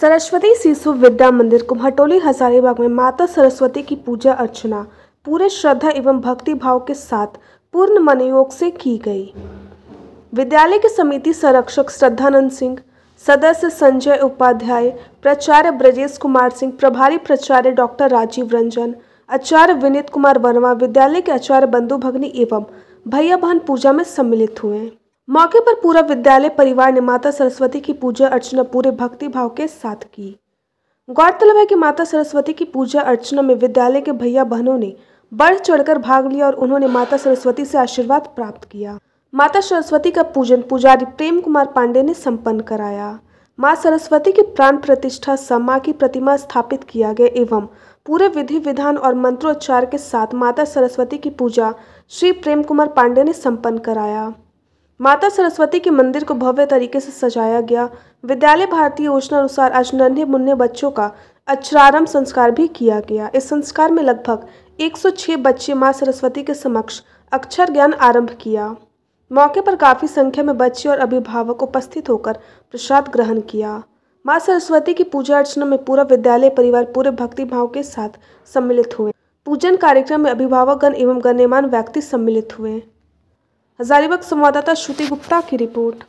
सरस्वती शिशु विद्या मंदिर कुम्हटोली हजारीबाग में माता सरस्वती की पूजा अर्चना, पूरे श्रद्धा एवं भक्ति भाव के साथ पूर्ण मनयोग से की गई। विद्यालय की समिति संरक्षक श्रद्धानंद सिंह, सदस्य संजय उपाध्याय, प्राचार्य ब्रजेश कुमार सिंह, प्रभारी प्राचार्य डॉक्टर राजीव रंजन, आचार्य विनीत कुमार वर्मा, विद्यालय के आचार्य बंधु भगनी एवं भैया बहन पूजा में सम्मिलित हुए। मौके पर पूरा विद्यालय, परिवार ने माता सरस्वती की पूजा अर्चना पूरे भक्ति भाव के साथ की। गौरतलब है कि माता सरस्वती की पूजा अर्चना में विद्यालय के भैया बहनों ने बढ़ चढ़कर भाग लिया और उन्होंने माता सरस्वती से आशीर्वाद प्राप्त किया। माता सरस्वती का पूजन पुजारी प्रेम कुमार पांडे ने संपन्न कराया। माँ सरस्वती की प्राण प्रतिष्ठा समा की प्रतिमा स्थापित किया गया एवं पूरे विधि विधान और मंत्रोच्चार के साथ माता सरस्वती की पूजा श्री प्रेम कुमार पांडे ने संपन्न कराया। माता सरस्वती के मंदिर को भव्य तरीके से सजाया गया। विद्यालय भारतीय योजना अनुसार आज नन्हे मुन्ने बच्चों का अक्षरारंभ संस्कार भी किया गया। इस संस्कार में लगभग 106 बच्चे माँ सरस्वती के समक्ष अक्षर ज्ञान आरंभ किया। मौके पर काफ़ी संख्या में बच्चे और अभिभावक उपस्थित होकर प्रसाद ग्रहण किया। माँ सरस्वती की पूजा अर्चना में पूरा विद्यालय, परिवार पूरे भक्ति भाव के साथ सम्मिलित हुए। पूजन कार्यक्रम में अभिभावकगण एवं गण्यमान व्यक्ति सम्मिलित हुए। हजारीबाग संवाददाता श्रुति गुप्ता की रिपोर्ट।